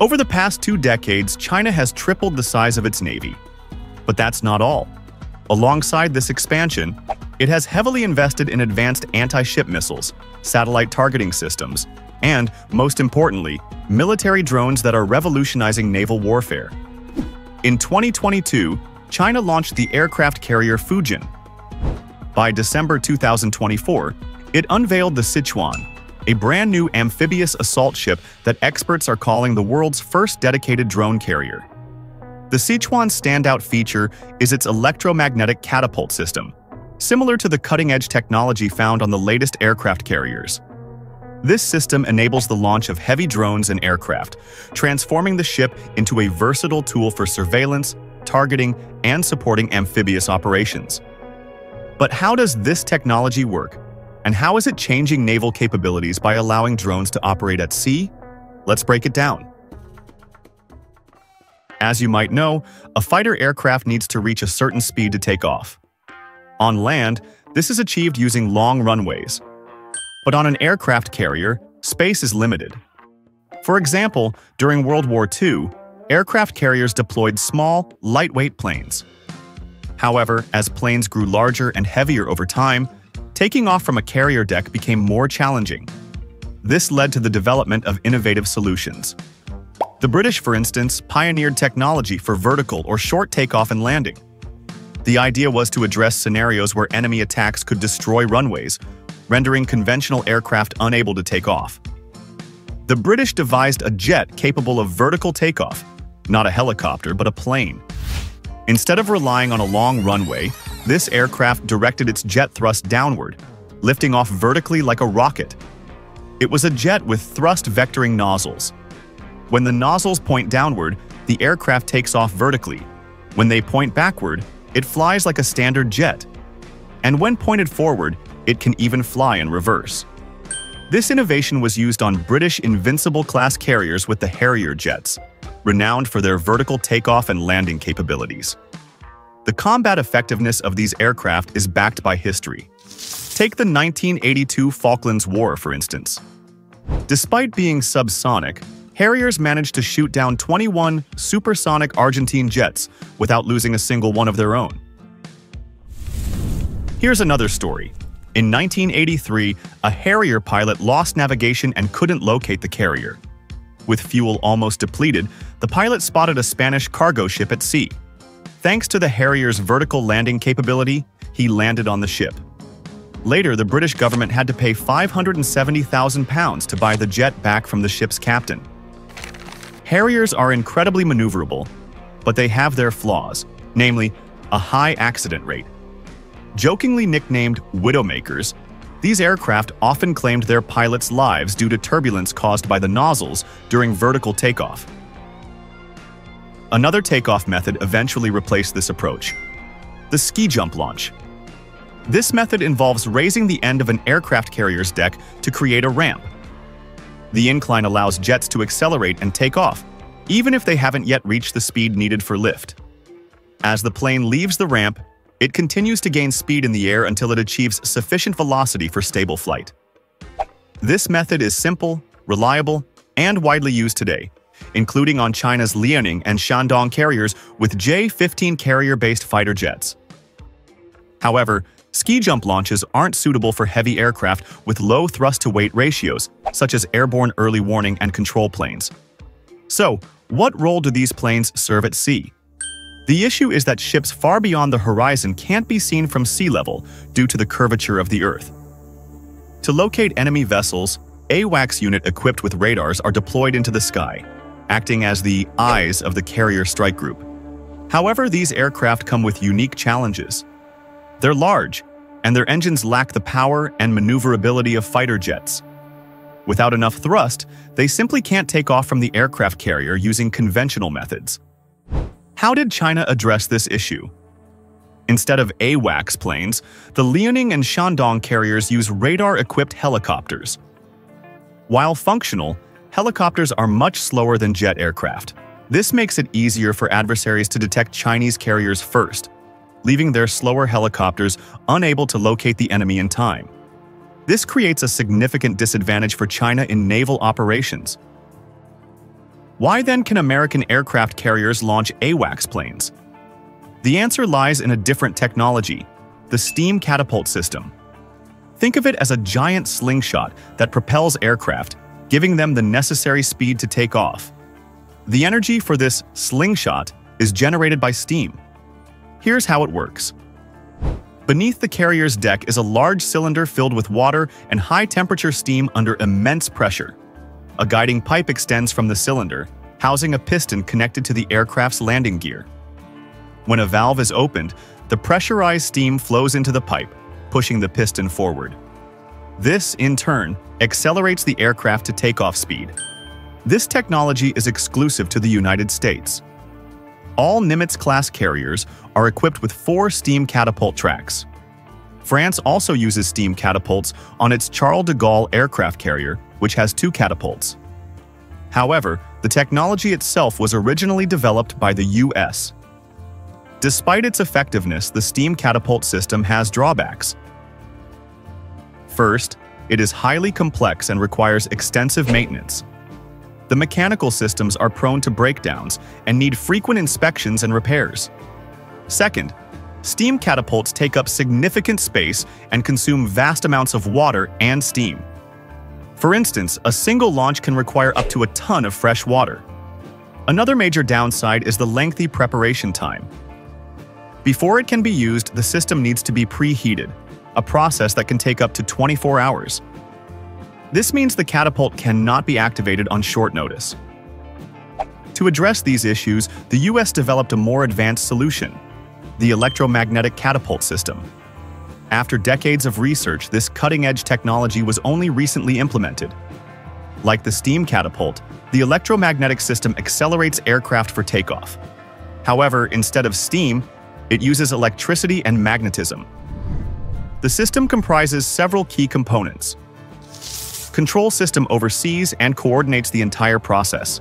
Over the past two decades, China has tripled the size of its navy. But that's not all. Alongside this expansion, it has heavily invested in advanced anti-ship missiles, satellite targeting systems, and, most importantly, military drones that are revolutionizing naval warfare. In 2022, China launched the aircraft carrier Fujian. By December 2024, it unveiled the Sichuan, a brand new amphibious assault ship that experts are calling the world's first dedicated drone carrier. The Sichuan's standout feature is its electromagnetic catapult system, similar to the cutting-edge technology found on the latest aircraft carriers. This system enables the launch of heavy drones and aircraft, transforming the ship into a versatile tool for surveillance, targeting, and supporting amphibious operations. But how does this technology work? And how is it changing naval capabilities by allowing drones to operate at sea? Let's break it down. As you might know, a fighter aircraft needs to reach a certain speed to take off. On land, this is achieved using long runways, but on an aircraft carrier, space is limited. For example, during World War II, aircraft carriers deployed small, lightweight planes. However, as planes grew larger and heavier over time, taking off from a carrier deck became more challenging. This led to the development of innovative solutions. The British, for instance, pioneered technology for vertical or short takeoff and landing. The idea was to address scenarios where enemy attacks could destroy runways, rendering conventional aircraft unable to take off. The British devised a jet capable of vertical takeoff, not a helicopter, but a plane. Instead of relying on a long runway, this aircraft directed its jet thrust downward, lifting off vertically like a rocket. It was a jet with thrust vectoring nozzles. When the nozzles point downward, the aircraft takes off vertically. When they point backward, it flies like a standard jet. And when pointed forward, it can even fly in reverse. This innovation was used on British Invincible-class carriers with the Harrier jets, renowned for their vertical takeoff and landing capabilities. The combat effectiveness of these aircraft is backed by history. Take the 1982 Falklands War, for instance. Despite being subsonic, Harriers managed to shoot down 21 supersonic Argentine jets without losing a single one of their own. Here's another story. In 1983, a Harrier pilot lost navigation and couldn't locate the carrier. With fuel almost depleted, the pilot spotted a Spanish cargo ship at sea. Thanks to the Harrier's vertical landing capability, he landed on the ship. Later, the British government had to pay £570,000 to buy the jet back from the ship's captain. Harriers are incredibly maneuverable, but they have their flaws, namely, a high accident rate. Jokingly nicknamed Widowmakers, these aircraft often claimed their pilots' lives due to turbulence caused by the nozzles during vertical takeoff. Another takeoff method eventually replaced this approach, the ski jump launch. This method involves raising the end of an aircraft carrier's deck to create a ramp. The incline allows jets to accelerate and take off, even if they haven't yet reached the speed needed for lift. As the plane leaves the ramp, it continues to gain speed in the air until it achieves sufficient velocity for stable flight. This method is simple, reliable, and widely used today, including on China's Liaoning and Shandong carriers with J-15 carrier-based fighter jets. However, ski jump launches aren't suitable for heavy aircraft with low thrust-to-weight ratios, such as airborne early warning and control planes. So, what role do these planes serve at sea? The issue is that ships far beyond the horizon can't be seen from sea level due to the curvature of the Earth. To locate enemy vessels, AWACS unit equipped with radars are deployed into the sky, acting as the eyes of the carrier strike group. However, these aircraft come with unique challenges. They're large, and their engines lack the power and maneuverability of fighter jets. Without enough thrust, they simply can't take off from the aircraft carrier using conventional methods. How did China address this issue? Instead of AWACS planes, the Liaoning and Shandong carriers use radar-equipped helicopters. While functional, helicopters are much slower than jet aircraft. This makes it easier for adversaries to detect Chinese carriers first, leaving their slower helicopters unable to locate the enemy in time. This creates a significant disadvantage for China in naval operations. Why then can American aircraft carriers launch AWACS planes? The answer lies in a different technology, the steam catapult system. Think of it as a giant slingshot that propels aircraft, giving them the necessary speed to take off. The energy for this slingshot is generated by steam. Here's how it works. Beneath the carrier's deck is a large cylinder filled with water and high-temperature steam under immense pressure. A guiding pipe extends from the cylinder, housing a piston connected to the aircraft's landing gear. When a valve is opened, the pressurized steam flows into the pipe, pushing the piston forward. This, in turn, accelerates the aircraft to takeoff speed. This technology is exclusive to the United States. All Nimitz-class carriers are equipped with four steam catapult tracks. France also uses steam catapults on its Charles de Gaulle aircraft carrier, which has two catapults. However, the technology itself was originally developed by the US. Despite its effectiveness, the steam catapult system has drawbacks. First, it is highly complex and requires extensive maintenance. The mechanical systems are prone to breakdowns and need frequent inspections and repairs. Second, steam catapults take up significant space and consume vast amounts of water and steam. For instance, a single launch can require up to a ton of fresh water. Another major downside is the lengthy preparation time. Before it can be used, the system needs to be preheated, a process that can take up to 24 hours. This means the catapult cannot be activated on short notice. To address these issues, the US developed a more advanced solution, the electromagnetic catapult system. After decades of research, this cutting-edge technology was only recently implemented. Like the steam catapult, the electromagnetic system accelerates aircraft for takeoff. However, instead of steam, it uses electricity and magnetism. The system comprises several key components. Control system oversees and coordinates the entire process.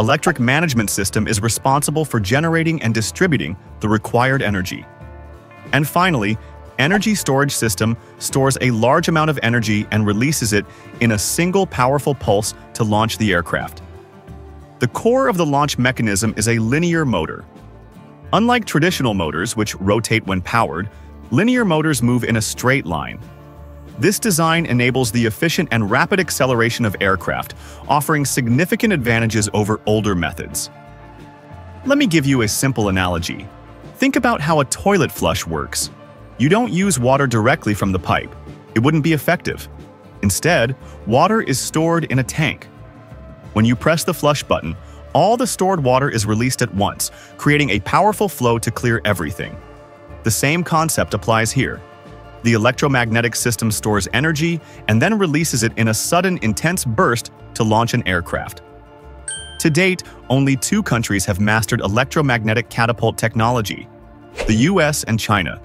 Electric Management System is responsible for generating and distributing the required energy. And finally, Energy Storage System stores a large amount of energy and releases it in a single powerful pulse to launch the aircraft. The core of the launch mechanism is a linear motor. Unlike traditional motors, which rotate when powered, linear motors move in a straight line, this design enables the efficient and rapid acceleration of aircraft, offering significant advantages over older methods. Let me give you a simple analogy. Think about how a toilet flush works. You don't use water directly from the pipe. It wouldn't be effective. Instead, water is stored in a tank. When you press the flush button, all the stored water is released at once, creating a powerful flow to clear everything. The same concept applies here. The electromagnetic system stores energy and then releases it in a sudden, intense burst to launch an aircraft. To date, only two countries have mastered electromagnetic catapult technology, the US and China.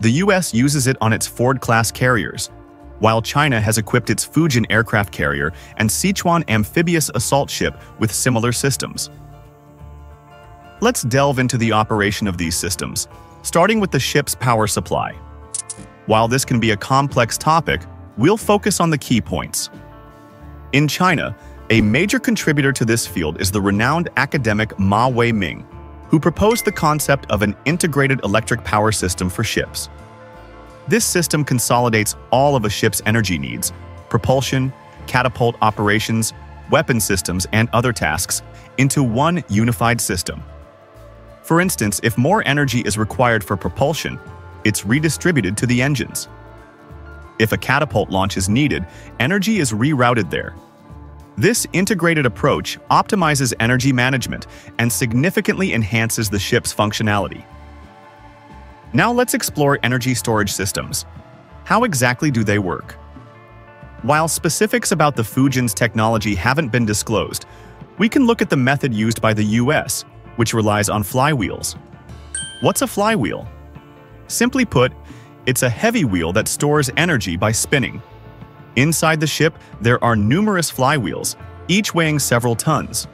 The US uses it on its Ford-class carriers, while China has equipped its Fujian aircraft carrier and Sichuan amphibious assault ship with similar systems. Let's delve into the operation of these systems, starting with the ship's power supply. While this can be a complex topic, we'll focus on the key points. In China, a major contributor to this field is the renowned academic Ma Wei-ming, who proposed the concept of an integrated electric power system for ships. This system consolidates all of a ship's energy needs, propulsion, catapult operations, weapon systems, and other tasks, into one unified system. For instance, if more energy is required for propulsion, it's redistributed to the engines. If a catapult launch is needed, energy is rerouted there. This integrated approach optimizes energy management and significantly enhances the ship's functionality. Now let's explore energy storage systems. How exactly do they work? While specifics about the Fujian's technology haven't been disclosed, we can look at the method used by the US, which relies on flywheels. What's a flywheel? Simply put, it's a heavy wheel that stores energy by spinning. Inside the ship, there are numerous flywheels, each weighing several tons.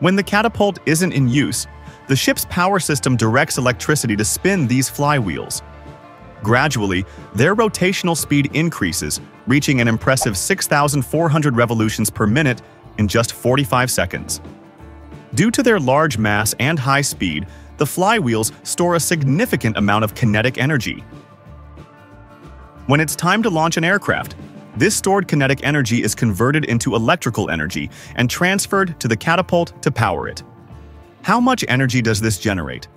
When the catapult isn't in use, the ship's power system directs electricity to spin these flywheels. Gradually, their rotational speed increases, reaching an impressive 6,400 revolutions per minute, in just 45 seconds. Due to their large mass and high speed, the flywheels store a significant amount of kinetic energy. When it's time to launch an aircraft, this stored kinetic energy is converted into electrical energy and transferred to the catapult to power it. How much energy does this generate?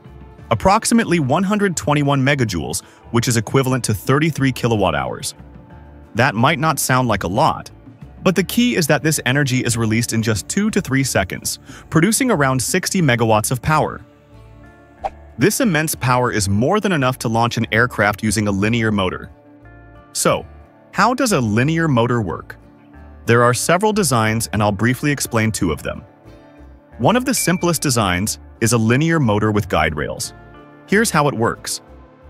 Approximately 121 megajoules, which is equivalent to 33 kilowatt hours. That might not sound like a lot, but the key is that this energy is released in just 2 to 3 seconds, producing around 60 megawatts of power. This immense power is more than enough to launch an aircraft using a linear motor. So, how does a linear motor work? There are several designs and I'll briefly explain two of them. One of the simplest designs is a linear motor with guide rails. Here's how it works.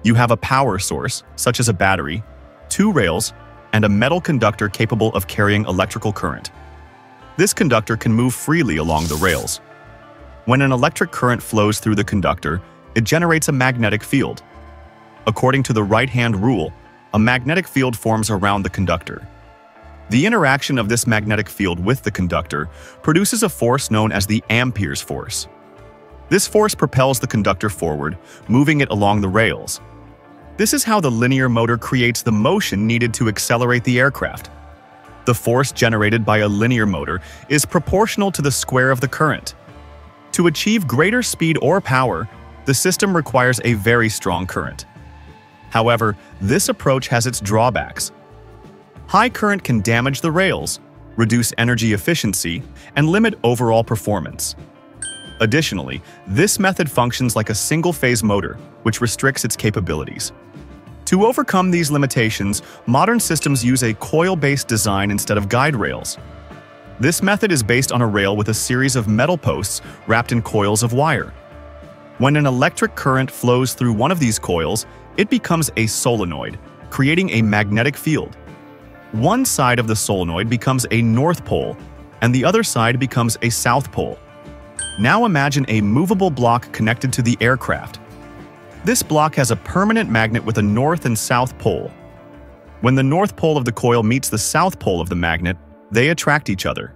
You have a power source, such as a battery, two rails, and a metal conductor capable of carrying electrical current. This conductor can move freely along the rails. When an electric current flows through the conductor, it generates a magnetic field. According to the right-hand rule, a magnetic field forms around the conductor. The interaction of this magnetic field with the conductor produces a force known as the Ampere's force. This force propels the conductor forward, moving it along the rails. This is how the linear motor creates the motion needed to accelerate the aircraft. The force generated by a linear motor is proportional to the square of the current. To achieve greater speed or power, the system requires a very strong current. However, this approach has its drawbacks. High current can damage the rails, reduce energy efficiency, and limit overall performance. Additionally, this method functions like a single-phase motor, which restricts its capabilities. To overcome these limitations, modern systems use a coil-based design instead of guide rails. This method is based on a rail with a series of metal posts wrapped in coils of wire. When an electric current flows through one of these coils, it becomes a solenoid, creating a magnetic field. One side of the solenoid becomes a north pole, and the other side becomes a south pole. Now imagine a movable block connected to the aircraft. This block has a permanent magnet with a north and south pole. When the north pole of the coil meets the south pole of the magnet, they attract each other.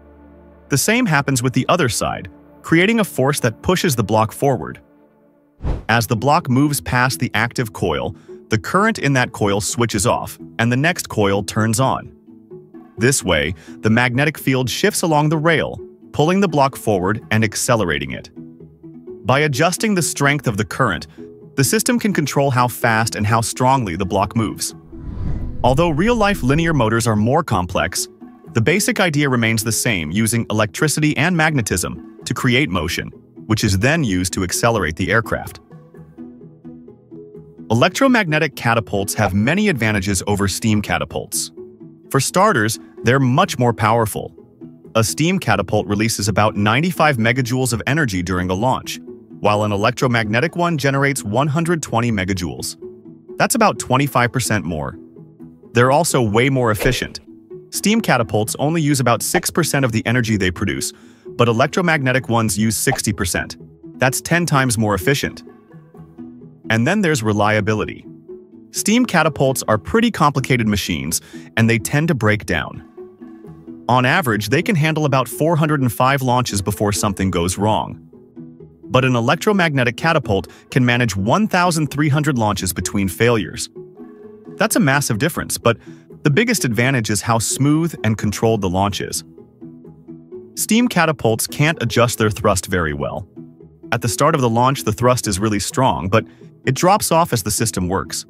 The same happens with the other side, creating a force that pushes the block forward. As the block moves past the active coil, the current in that coil switches off, and the next coil turns on. This way, the magnetic field shifts along the rail, pulling the block forward and accelerating it. By adjusting the strength of the current, the system can control how fast and how strongly the block moves. Although real-life linear motors are more complex, the basic idea remains the same using electricity and magnetism to create motion, which is then used to accelerate the aircraft. Electromagnetic catapults have many advantages over steam catapults. For starters, they're much more powerful. A steam catapult releases about 95 megajoules of energy during a launch, while an electromagnetic one generates 120 megajoules. That's about 25% more. They're also way more efficient. Steam catapults only use about 6% of the energy they produce, but electromagnetic ones use 60%. That's 10 times more efficient. And then there's reliability. Steam catapults are pretty complicated machines, and they tend to break down. On average, they can handle about 405 launches before something goes wrong. But an electromagnetic catapult can manage 1,300 launches between failures. That's a massive difference, but the biggest advantage is how smooth and controlled the launch is. Steam catapults can't adjust their thrust very well. At the start of the launch, the thrust is really strong, but it drops off as the system works.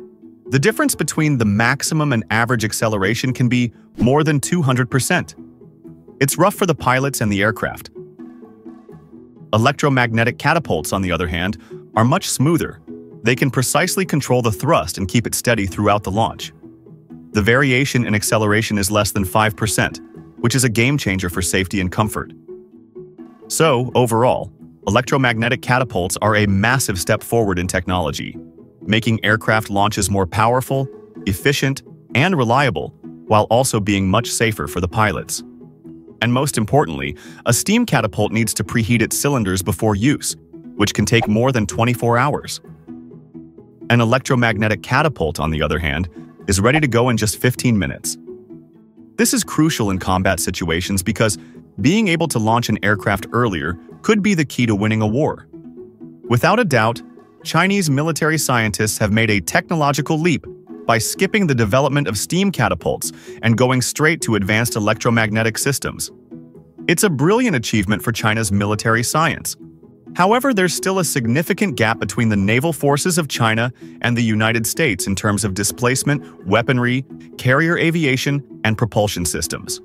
The difference between the maximum and average acceleration can be more than 200%. It's rough for the pilots and the aircraft. Electromagnetic catapults, on the other hand, are much smoother. They can precisely control the thrust and keep it steady throughout the launch. The variation in acceleration is less than 5%, which is a game changer for safety and comfort. So, overall, electromagnetic catapults are a massive step forward in technology, making aircraft launches more powerful, efficient, and reliable, while also being much safer for the pilots. And most importantly, a steam catapult needs to preheat its cylinders before use, which can take more than 24 hours. An electromagnetic catapult, on the other hand, is ready to go in just 15 minutes. This is crucial in combat situations because being able to launch an aircraft earlier could be the key to winning a war. Without a doubt, Chinese military scientists have made a technological leap by skipping the development of steam catapults and going straight to advanced electromagnetic systems. It's a brilliant achievement for China's military science. However, there's still a significant gap between the naval forces of China and the United States in terms of displacement, weaponry, carrier aviation, and propulsion systems.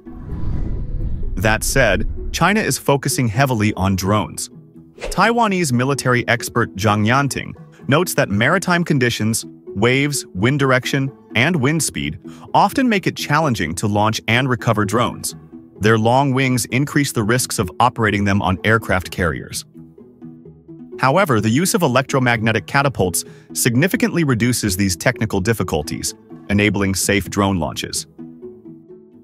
That said, China is focusing heavily on drones. Taiwanese military expert Zhang Yanting notes that maritime conditions, waves, wind direction, and wind speed often make it challenging to launch and recover drones. Their long wings increase the risks of operating them on aircraft carriers. However, the use of electromagnetic catapults significantly reduces these technical difficulties, enabling safe drone launches.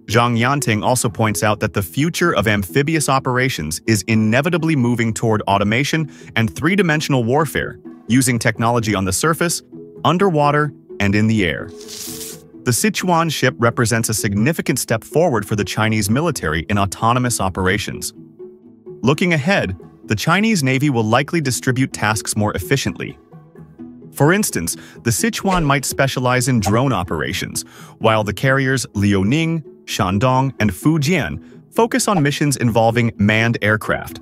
Zhang Yanting also points out that the future of amphibious operations is inevitably moving toward automation and three-dimensional warfare, using technology on the surface, underwater, and in the air. The Sichuan ship represents a significant step forward for the Chinese military in autonomous operations. Looking ahead, the Chinese Navy will likely distribute tasks more efficiently. For instance, the Sichuan might specialize in drone operations, while the carriers Liaoning, Shandong, and Fujian focus on missions involving manned aircraft.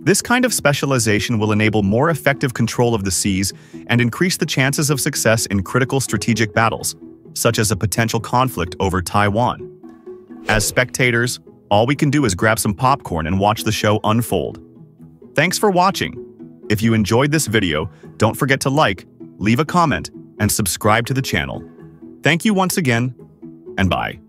This kind of specialization will enable more effective control of the seas and increase the chances of success in critical strategic battles, such as a potential conflict over Taiwan. As spectators, all we can do is grab some popcorn and watch the show unfold. Thanks for watching. If you enjoyed this video, don't forget to like, leave a comment, and subscribe to the channel. Thank you once again, and bye.